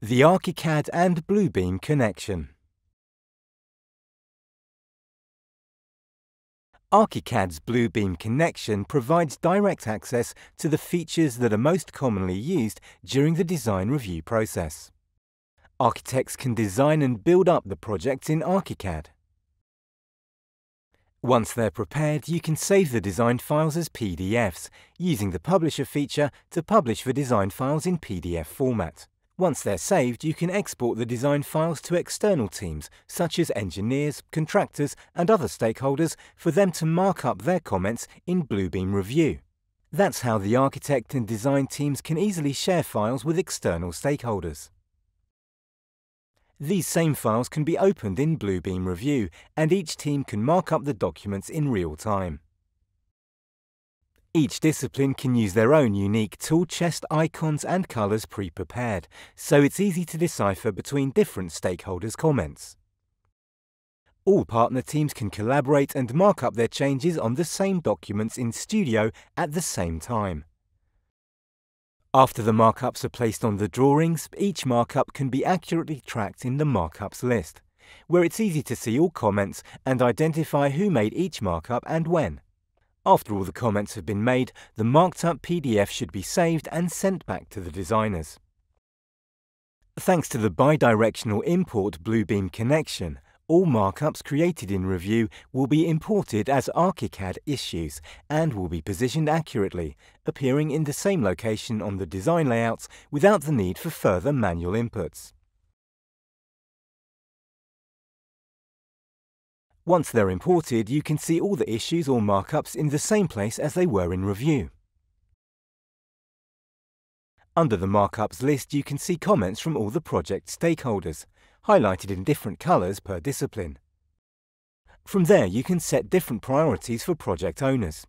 The Archicad and Bluebeam connection. Archicad's Bluebeam connection provides direct access to the features that are most commonly used during the design review process. Architects can design and build up the project in Archicad. Once they're prepared, you can save the design files as PDFs, using the Publisher feature to publish the design files in PDF format. Once they're saved, you can export the design files to external teams, such as engineers, contractors, and other stakeholders, for them to mark up their comments in Bluebeam Revu. That's how the architect and design teams can easily share files with external stakeholders. These same files can be opened in Bluebeam Revu, and each team can mark up the documents in real time. Each discipline can use their own unique tool chest icons and colours pre-prepared, so it's easy to decipher between different stakeholders' comments. All partner teams can collaborate and mark up their changes on the same documents in Studio at the same time. After the markups are placed on the drawings, each markup can be accurately tracked in the markups list, where it's easy to see all comments and identify who made each markup and when. After all the comments have been made, the marked up PDF should be saved and sent back to the designers. Thanks to the bidirectional import Bluebeam connection, all markups created in Revu will be imported as Archicad issues and will be positioned accurately, appearing in the same location on the design layouts without the need for further manual inputs. Once they're imported, you can see all the issues or markups in the same place as they were in Revu. Under the Markups list, you can see comments from all the project stakeholders, highlighted in different colours per discipline. From there, you can set different priorities for project owners.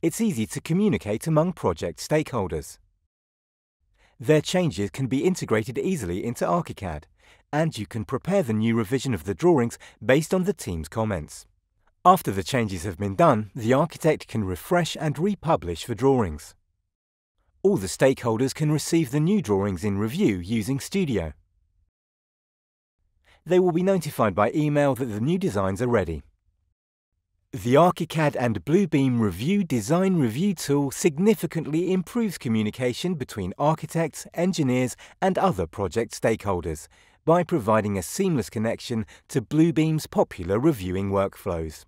It's easy to communicate among project stakeholders. Their changes can be integrated easily into Archicad, and you can prepare the new revision of the drawings based on the team's comments. After the changes have been done, the architect can refresh and republish the drawings. All the stakeholders can receive the new drawings in Revu using Studio. They will be notified by email that the new designs are ready. The Archicad and Bluebeam Revu Design Review tool significantly improves communication between architects, engineers and other project stakeholders by providing a seamless connection to Bluebeam's popular reviewing workflows.